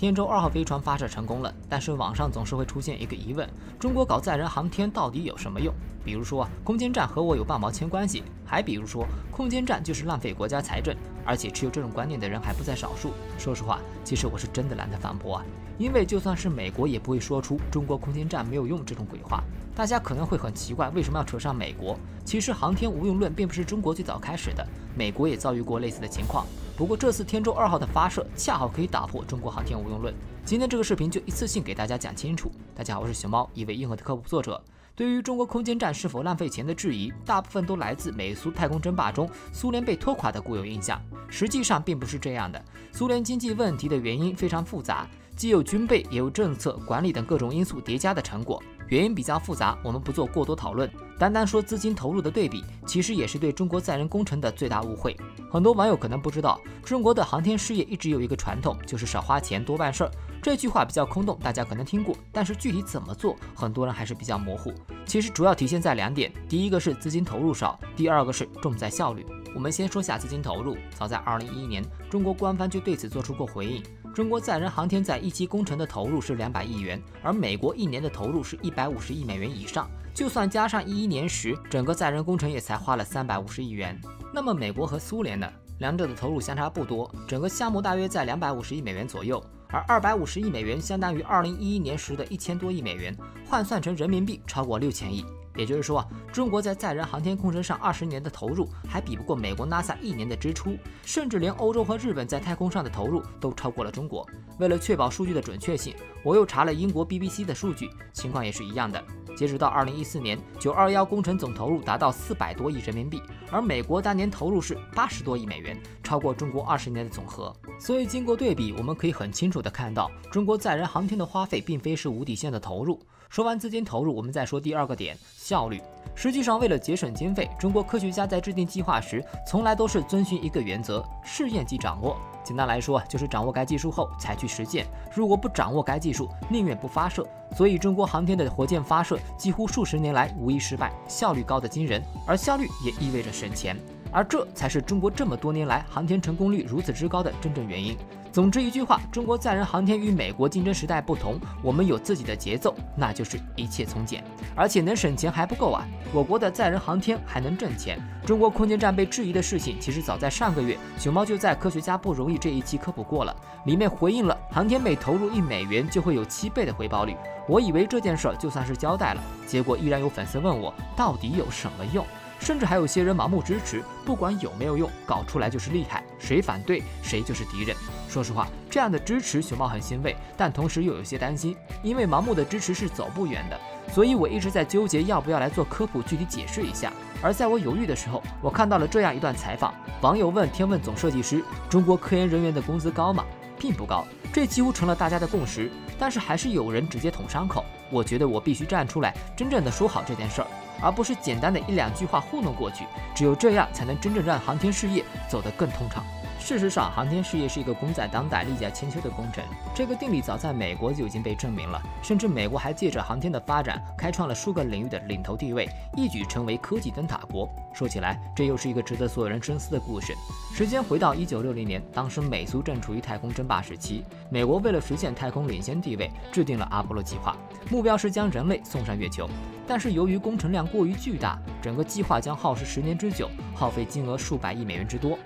天舟二号飞船发射成功了，但是网上总是会出现一个疑问：中国搞载人航天到底有什么用？比如说，空间站和我有半毛钱关系；还比如说，空间站就是浪费国家财政，而且持有这种观念的人还不在少数。说实话，其实我是真的懒得反驳啊，因为就算是美国也不会说出中国空间站没有用这种鬼话。大家可能会很奇怪，为什么要扯上美国？其实航天无用论并不是中国最早开始的，美国也遭遇过类似的情况。不过这次天舟二号的发射恰好可以打破中国航天无用论。今天这个视频就一次性给大家讲清楚。大家好，我是熊猫，一位硬核的科普作者。对于中国空间站是否浪费钱的质疑，大部分都来自美苏太空争霸中苏联被拖垮的固有印象。实际上并不是这样的。苏联经济问题的原因非常复杂，既有军备，也有政策、管理等各种因素叠加的成果。原因比较复杂，我们不做过多讨论。单单说资金投入的对比，其实也是对中国载人工程的最大误会。很多网友可能不知道，中国的航天事业一直有一个传统，就是少花钱多办事儿。这句话比较空洞，大家可能听过，但是具体怎么做，很多人还是比较模糊。其实主要体现在两点：第一个是资金投入少，第二个是重在效率。我们先说下资金投入。早在2011年，中国官方就对此做出过回应。中国载人航天在一期工程的投入是两百亿元，而美国一年的投入是一百五十亿美元以上。就算加上一一年时，整个载人工程也才花了三百五十亿元。那么美国和苏联呢？两者的投入相差不多，整个项目大约在两百五十亿美元左右。而二百五十亿美元相当于二零一一年时的一千多亿美元，换算成人民币超过六千亿。也就是说啊，中国在载人航天工程上二十年的投入还比不过美国 NASA 一年的支出，甚至连欧洲和日本在太空上的投入都超过了中国。为了确保数据的准确性，我又查了英国 BBC 的数据，情况也是一样的。截止到二零一四年，九二幺工程总投入达到四百多亿人民币，而美国当年投入是八十多亿美元，超过中国二十年的总和。所以经过对比，我们可以很清楚的看到，中国载人航天的花费并非是无底线的投入。说完资金投入，我们再说第二个点，效率。实际上，为了节省经费，中国科学家在制定计划时，从来都是遵循一个原则：试验即掌握。简单来说，就是掌握该技术后才去实践。如果不掌握该技术，宁愿不发射。所以，中国航天的火箭发射几乎数十年来无一失败，效率高得惊人。而效率也意味着省钱，而这才是中国这么多年来航天成功率如此之高的真正原因。总之一句话，中国载人航天与美国竞争时代不同，我们有自己的节奏，那就是一切从简，而且能省钱还不够啊！我国的载人航天还能挣钱。中国空间站被质疑的事情，其实早在上个月，熊猫就在《科学家不容易》这一期科普过了，里面回应了航天每投入一美元就会有七倍的回报率。我以为这件事儿就算是交代了，结果依然有粉丝问我到底有什么用。甚至还有些人盲目支持，不管有没有用，搞出来就是厉害，谁反对谁就是敌人。说实话，这样的支持熊猫很欣慰，但同时又有些担心，因为盲目的支持是走不远的。所以我一直在纠结要不要来做科普，具体解释一下。而在我犹豫的时候，我看到了这样一段采访，网友问天问总设计师：中国科研人员的工资高吗？并不高，这几乎成了大家的共识。但是还是有人直接捅伤口，我觉得我必须站出来，真正的说好这件事儿。而不是简单的一两句话糊弄过去，只有这样才能真正让航天事业走得更通畅。事实上，航天事业是一个功在当代、利在千秋的工程。这个定理早在美国就已经被证明了，甚至美国还借着航天的发展，开创了数个领域的领头地位，一举成为科技灯塔国。说起来，这又是一个值得所有人深思的故事。时间回到一九六零年，当时美苏正处于太空争霸时期，美国为了实现太空领先地位，制定了阿波罗计划，目标是将人类送上月球。但是由于工程量过于巨大，整个计划将耗时十年之久，耗费金额数百亿美元之多。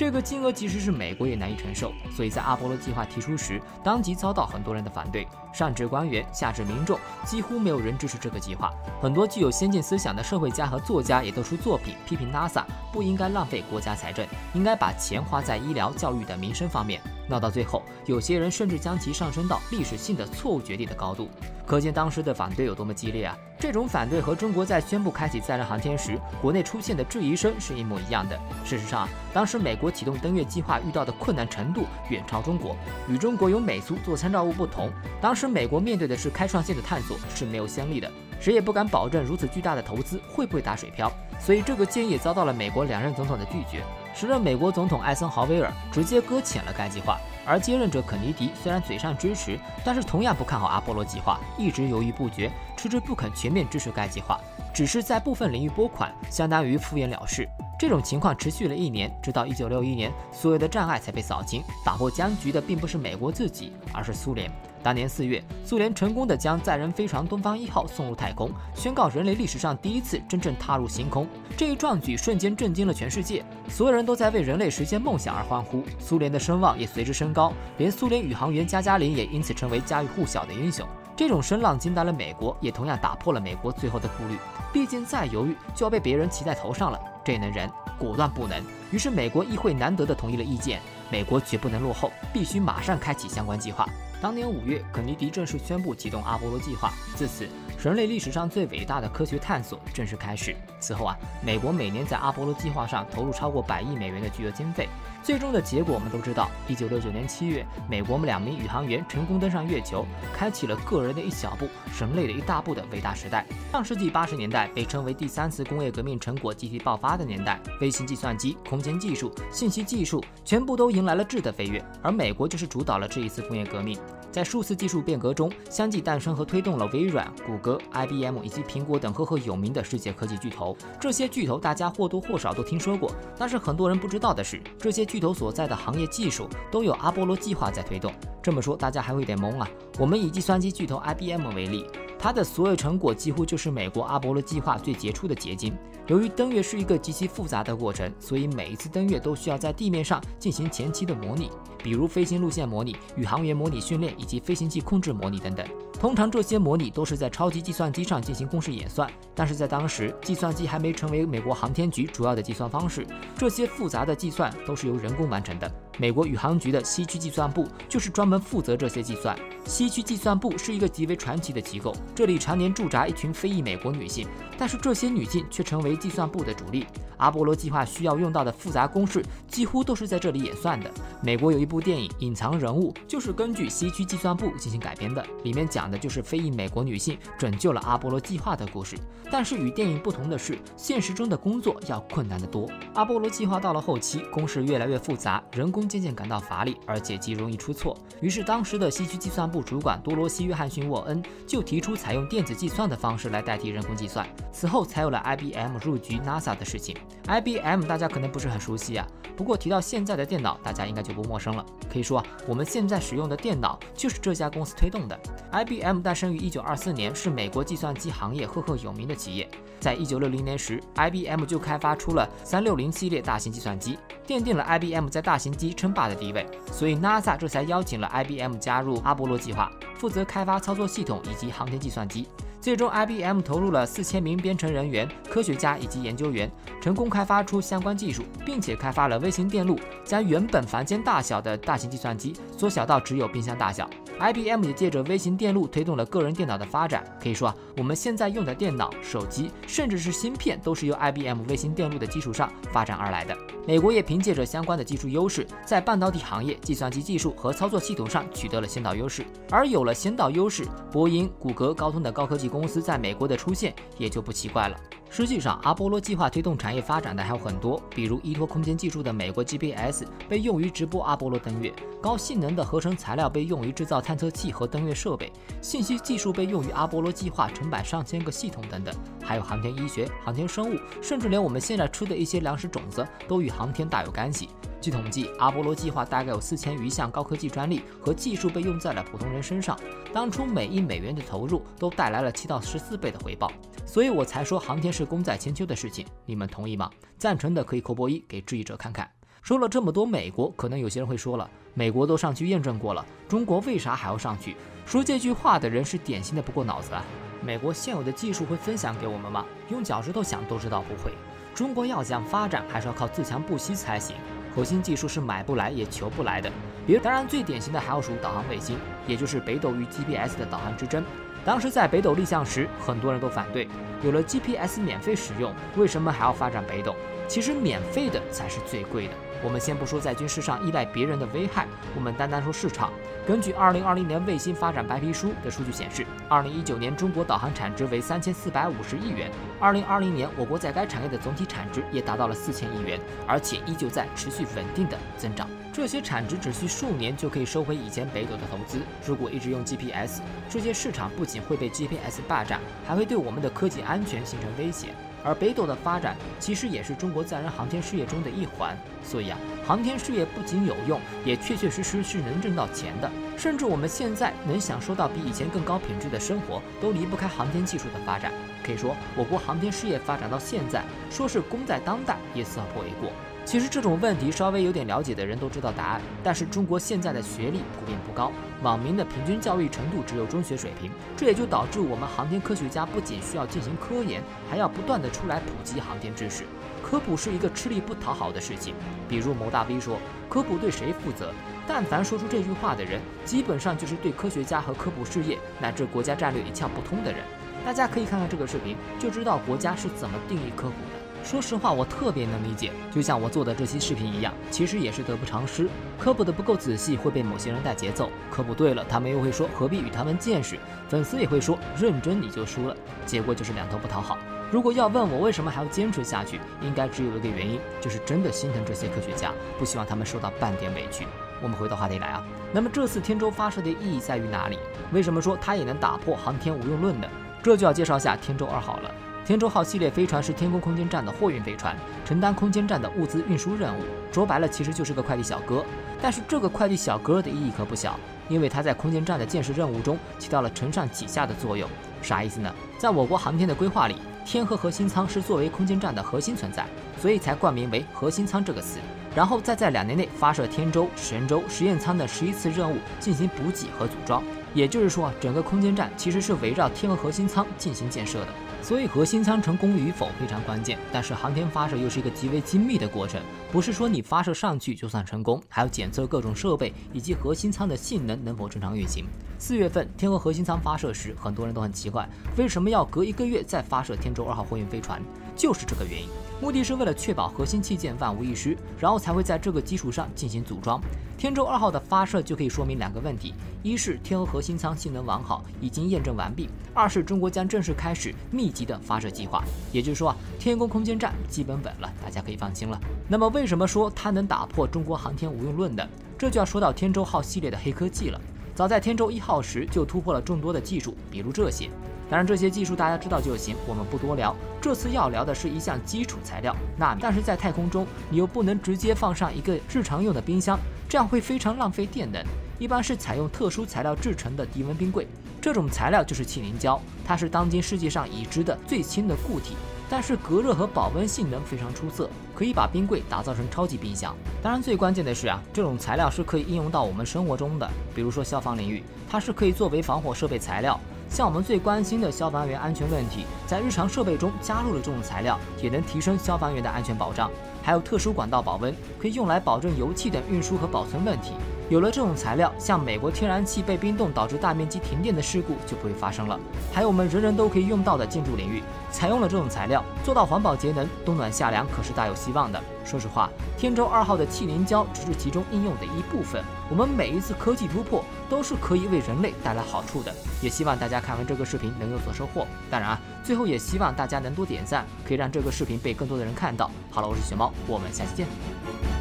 这个金额即使是美国也难以承受，所以在阿波罗计划提出时，当即遭到很多人的反对。上至官员，下至民众，几乎没有人支持这个计划。很多具有先进思想的社会家和作家也都出作品批评 NASA 不应该浪费国家财政，应该把钱花在医疗、教育等民生方面。闹到最后，有些人甚至将其上升到历史性的错误决定的高度。可见当时的反对有多么激烈啊！这种反对和中国在宣布开启载人航天时，国内出现的质疑声是一模一样的。事实上，当时美国启动登月计划遇到的困难程度远超中国，与中国有美苏做参照物不同。当时美国面对的是开创性的探索，是没有先例的，谁也不敢保证如此巨大的投资会不会打水漂。所以这个建议遭到了美国两任总统的拒绝，时任美国总统艾森豪威尔直接搁浅了该计划。而接任者肯尼迪虽然嘴上支持，但是同样不看好阿波罗计划，一直犹豫不决，迟迟不肯全面支持该计划，只是在部分领域拨款，相当于敷衍了事。这种情况持续了一年，直到1961年，所有的障碍才被扫清。打破僵局的并不是美国自己，而是苏联。当年四月，苏联成功的将载人飞船东方一号送入太空，宣告人类历史上第一次真正踏入星空。这一壮举瞬间震惊了全世界，所有人都在为人类实现梦想而欢呼，苏联的声望也随之升高，连苏联宇航员加加林也因此成为家喻户晓的英雄。这种声浪惊呆了美国，也同样打破了美国最后的顾虑。毕竟再犹豫就要被别人骑在头上了，这能忍？果断不能。于是美国议会难得的同意了意见，美国绝不能落后，必须马上开启相关计划。当年五月，肯尼迪正式宣布启动阿波罗计划。自此，人类历史上最伟大的科学探索正式开始。此后啊，美国每年在阿波罗计划上投入超过百亿美元的巨额经费。最终的结果我们都知道。一九六九年七月，美国两名宇航员成功登上月球，开启了个人的一小步、人类的一大步的伟大时代。上世纪八十年代被称为第三次工业革命成果集体爆发的年代，微型计算机、空间技术、信息技术全部都迎来了质的飞跃，而美国就是主导了这一次工业革命。在数次技术变革中，相继诞生和推动了微软、谷歌、IBM 以及苹果等赫赫有名的世界科技巨头。这些巨头大家或多或少都听说过，但是很多人不知道的是，这些巨头所在的行业技术都有阿波罗计划在推动。这么说大家还会有点懵啊。我们以计算机巨头 IBM 为例。它的所有成果几乎就是美国阿波罗计划最杰出的结晶。由于登月是一个极其复杂的过程，所以每一次登月都需要在地面上进行前期的模拟，比如飞行路线模拟、宇航员模拟训练以及飞行器控制模拟等等。通常这些模拟都是在超级计算机上进行公式演算，但是在当时，计算机还没成为美国航天局主要的计算方式，这些复杂的计算都是由人工完成的。美国宇航局的西区计算部就是专门负责这些计算。西区计算部是一个极为传奇的机构，这里常年驻扎一群非裔美国女性，但是这些女性却成为计算部的主力。阿波罗计划需要用到的复杂公式几乎都是在这里演算的。美国有一部电影《隐藏人物》，就是根据西区计算部进行改编的，里面讲的就是非裔美国女性拯救了阿波罗计划的故事。但是与电影不同的是，现实中的工作要困难得多。阿波罗计划到了后期，公式越来越复杂，人工渐渐感到乏力，而且极容易出错。于是当时的西区计算部主管多罗西·约翰逊·沃恩就提出采用电子计算的方式来代替人工计算。此后才有了 IBM 入局 NASA 的事情。IBM 大家可能不是很熟悉啊，不过提到现在的电脑，大家应该就不陌生了。可以说，我们现在使用的电脑就是这家公司推动的。IBM 诞生于1924年，是美国计算机行业赫赫有名的企业。在1960年时，IBM 就开发出了360系列大型计算机，奠定了 IBM 在大型机称霸的地位。所以 NASA 这才邀请了 IBM 加入阿波罗计划，负责开发操作系统以及航天计算机。最终，IBM 投入了四千名编程人员、科学家以及研究员，成功开发出相关技术，并且开发了微型电路，将原本房间大小的大型计算机缩小到只有冰箱大小。IBM 也借着微型电路推动了个人电脑的发展。可以说啊，我们现在用的电脑、手机，甚至是芯片，都是由 IBM 微型电路的基础上发展而来的。美国也凭借着相关的技术优势，在半导体行业、计算机技术和操作系统上取得了先导优势。而有了先导优势，波音、谷歌、高通的高科技公司在美国的出现也就不奇怪了。实际上，阿波罗计划推动产业发展的还有很多，比如依托空间技术的美国 GPS 被用于直播阿波罗登月，高性能的合成材料被用于制造探测器和登月设备，信息技术被用于阿波罗计划成百上千个系统等等，还有航天医学、航天生物，甚至连我们现在吃的一些粮食种子都与航天大有干系。据统计，阿波罗计划大概有四千余项高科技专利和技术被用在了普通人身上，当初每一美元的投入都带来了七到十四倍的回报。所以我才说航天是功在千秋的事情，你们同意吗？赞成的可以扣波一给质疑者看看。说了这么多美国，可能有些人会说了，美国都上去验证过了，中国为啥还要上去？说这句话的人是典型的不过脑子啊！美国现有的技术会分享给我们吗？用脚趾头想都知道不会。中国要想发展，还是要靠自强不息才行。核心技术是买不来也求不来的。别，当然最典型的还要数导航卫星，也就是北斗与 GPS 的导航之争。当时在北斗立项时，很多人都反对。有了 GPS 免费使用，为什么还要发展北斗？其实免费的才是最贵的。我们先不说在军事上依赖别人的危害，我们单单说市场。根据二零二零年卫星发展白皮书的数据显示，二零一九年中国导航产值为三千四百五十亿元。二零二零年，我国在该产业的总体产值也达到了四千亿元，而且依旧在持续稳定的增长。这些产值只需数年就可以收回以前北斗的投资。如果一直用 GPS，这些市场不仅会被 GPS 霸占，还会对我们的科技安全形成威胁。而北斗的发展其实也是中国载人航天事业中的一环。所以啊，航天事业不仅有用，也确确实实是能挣到钱的。甚至我们现在能享受到比以前更高品质的生活，都离不开航天技术的发展。可以说，我国航天事业发展到现在，说是功在当代，也丝毫不为过。其实这种问题，稍微有点了解的人都知道答案。但是中国现在的学历普遍不高，网民的平均教育程度只有中学水平，这也就导致我们航天科学家不仅需要进行科研，还要不断的出来普及航天知识。科普是一个吃力不讨好的事情。比如某大 V 说，科普对谁负责？但凡说出这句话的人，基本上就是对科学家和科普事业乃至国家战略一窍不通的人。大家可以看看这个视频，就知道国家是怎么定义科普的。说实话，我特别能理解，就像我做的这期视频一样，其实也是得不偿失。科普的不够仔细，会被某些人带节奏；科普对了，他们又会说何必与他们见识。粉丝也会说认真你就输了，结果就是两头不讨好。如果要问我为什么还要坚持下去，应该只有一个原因，就是真的心疼这些科学家，不希望他们受到半点委屈。我们回到话题来啊，那么这次天舟发射的意义在于哪里？为什么说它也能打破航天无用论呢？这就要介绍下天舟二号了。天舟号系列飞船是天宫空间站的货运飞船，承担空间站的物资运输任务。说白了，其实就是个快递小哥。但是这个快递小哥的意义可不小，因为他在空间站的建设任务中起到了承上启下的作用。啥意思呢？在我国航天的规划里，天河核心舱是作为空间站的核心存在，所以才冠名为核心舱这个词。然后再在两年内发射天舟、神舟、实验舱的十一次任务进行补给和组装。也就是说，整个空间站其实是围绕天河核心舱进行建设的。所以核心舱成功与否非常关键，但是航天发射又是一个极为精密的过程，不是说你发射上去就算成功，还要检测各种设备以及核心舱的性能能否正常运行。四月份天河核心舱发射时，很多人都很奇怪，为什么要隔一个月再发射天舟二号货运飞船？就是这个原因，目的是为了确保核心器件万无一失，然后才会在这个基础上进行组装。天舟二号的发射就可以说明两个问题：一是天河核心舱性能完好，已经验证完毕；二是中国将正式开始密级的发射计划。也就是说啊，天宫空间站基本稳了，大家可以放心了。那么为什么说它能打破中国航天无用论呢？这就要说到天舟号系列的黑科技了。早在天舟一号时就突破了众多的技术，比如这些。当然这些技术大家知道就行，我们不多聊。这次要聊的是一项基础材料纳米，但是在太空中你又不能直接放上一个日常用的冰箱。这样会非常浪费电能，一般是采用特殊材料制成的低温冰柜。这种材料就是气凝胶，它是当今世界上已知的最轻的固体，但是隔热和保温性能非常出色，可以把冰柜打造成超级冰箱。当然最关键的是啊，这种材料是可以应用到我们生活中的，比如说消防领域，它是可以作为防火设备材料。像我们最关心的消防员安全问题，在日常设备中加入了这种材料，也能提升消防员的安全保障。还有特殊管道保温，可以用来保证油气等运输和保存问题。有了这种材料，像美国天然气被冰冻导致大面积停电的事故就不会发生了。还有我们人人都可以用到的建筑领域，采用了这种材料，做到环保节能、冬暖夏凉，可是大有希望的。说实话，天舟二号的气凝胶只是其中应用的一部分。我们每一次科技突破都是可以为人类带来好处的。也希望大家看完这个视频能有所收获。当然啊，最后也希望大家能多点赞，可以让这个视频被更多的人看到。好了，我是熊猫，我们下期见。